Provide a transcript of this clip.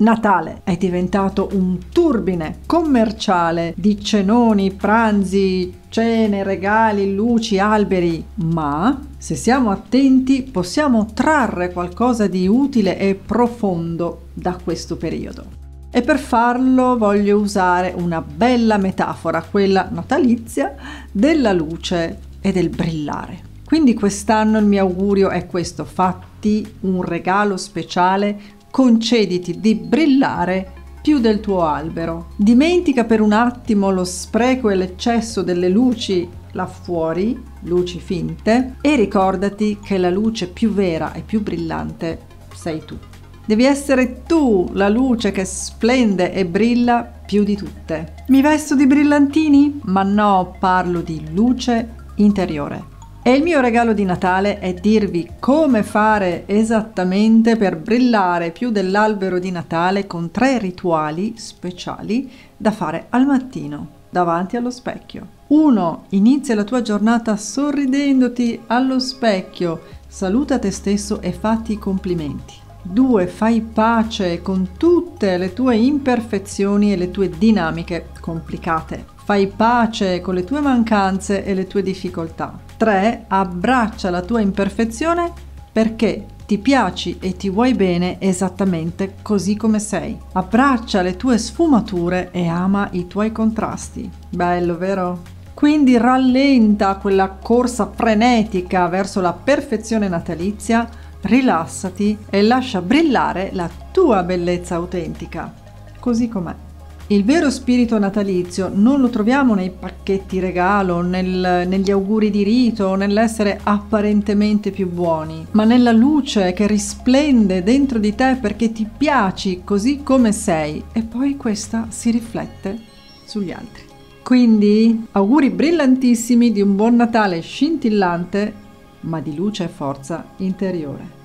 Natale è diventato un turbine commerciale di cenoni, pranzi, cene, regali, luci, alberi, ma se siamo attenti possiamo trarre qualcosa di utile e profondo da questo periodo. E per farlo voglio usare una bella metafora, quella natalizia, della luce e del brillare. Quindi quest'anno il mio augurio è questo, fatti un regalo speciale concediti di brillare più del tuo albero. Dimentica per un attimo lo spreco e l'eccesso delle luci là fuori, luci finte, e ricordati che la luce più vera e più brillante sei tu. Devi essere tu la luce che splende e brilla più di tutte. Mi vesto di brillantini? Ma no, parlo di luce interiore. E il mio regalo di Natale è dirvi come fare esattamente per brillare più dell'albero di Natale con tre rituali speciali da fare al mattino davanti allo specchio. 1. Inizia la tua giornata sorridendoti allo specchio, saluta te stesso e fatti i complimenti. 2. Fai pace con tutte le tue imperfezioni e le tue dinamiche complicate. Fai pace con le tue mancanze e le tue difficoltà. 3. Abbraccia la tua imperfezione perché ti piaci e ti vuoi bene esattamente così come sei. Abbraccia le tue sfumature e ama i tuoi contrasti. Bello, vero? Quindi rallenta quella corsa frenetica verso la perfezione natalizia, rilassati e lascia brillare la tua bellezza autentica, così com'è. Il vero spirito natalizio non lo troviamo nei pacchetti regalo, nel, negli auguri di rito, nell'essere apparentemente più buoni, ma nella luce che risplende dentro di te perché ti piaci così come sei e poi questa si riflette sugli altri. Quindi auguri brillantissimi di un buon Natale scintillante, ma di luce e forza interiore.